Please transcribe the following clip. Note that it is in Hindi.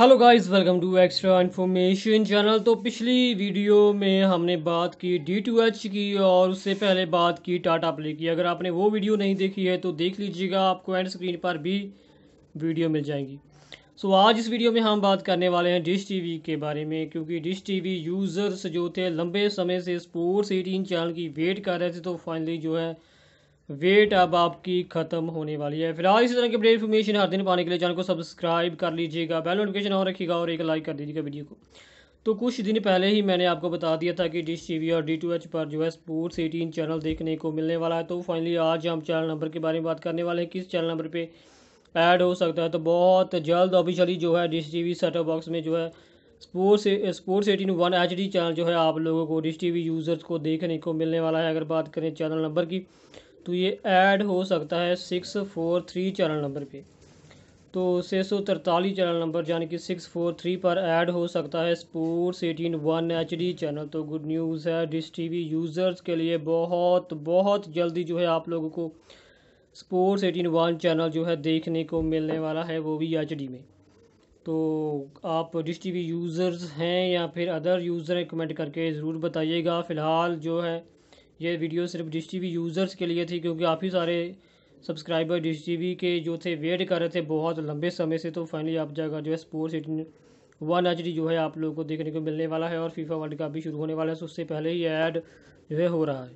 Hello guys welcome to extra information channel तो पिछली वीडियो में हमने बात की डी टू एच की और उससे पहले बात की टाटा प्ले की। अगर आपने वो वीडियो नहीं देखी है तो देख लीजिएगा आपको एंड स्क्रीन पर भी वीडियो मिल जाएँगी। सो so, आज इस वीडियो में हम बात करने वाले हैं डिश टीवी के बारे में क्योंकि डिश टीवी यूज़र्स जो थे लंबे समय से स्पोर्ट्स एटीन चैनल की वेट कर रहे थे तो फाइनली जो है वेट अब आपकी ख़त्म होने वाली है। फ़िलहाल इसी तरह की अपडेट इन्फॉर्मेशन हर दिन पाने के लिए चैनल को सब्सक्राइब कर लीजिएगा। बेल नोटिफिकेशन ऑन रखिएगा और एक लाइक कर दीजिएगा वीडियो को। तो कुछ दिन पहले ही मैंने आपको बता दिया था कि डिश टी और डी टू एच पर जो है स्पोर्ट्स एटीन चैनल देखने को मिलने वाला है। तो फाइनली आज हम चैनल नंबर के बारे में बात करने वाले हैं। किस चैनल नंबर पर ऐड हो सकता है? तो बहुत जल्द ऑफिशियली जो है डिश टी वी बॉक्स में जो है sports sports eighteen one H D channel जो है आप लोगों को डिश टी वी यूज़र्स को देखने को मिलने वाला है। अगर बात करें चैनल नंबर की तो ये ऐड हो सकता है six four three channel number पे। तो छः सौ तरतालीस चैनल नंबर, यानी कि सिक्स फोर थ्री पर ऐड हो सकता है sports eighteen one H D channel. तो गुड न्यूज़ है, डिश टी वी यूज़र्स के लिए बहुत बहुत जल्दी जो है आप लोगों को स्पोर्ट्स एटीन वन चैनल जो है देखने को मिलने वाला है, वो भी एच डी में। तो आप डिश टी वी यूज़र्स हैं या फिर अदर यूज़र हैं, कमेंट करके ज़रूर बताइएगा। फ़िलहाल जो है ये वीडियो सिर्फ़ डिश टी यूज़र्स के लिए थी, क्योंकि काफ़ी सारे सब्सक्राइबर डिश टी के जो थे, वेट कर रहे थे बहुत लंबे समय से तो फाइनली आप जाकर जो है स्पोर्ट्स एटीन वन एच जो है आप लोगों को देखने को मिलने वाला है, और फीफा वर्ल्ड कप भी शुरू होने वाला है तो उससे पहले ही ऐड जो है हो रहा है।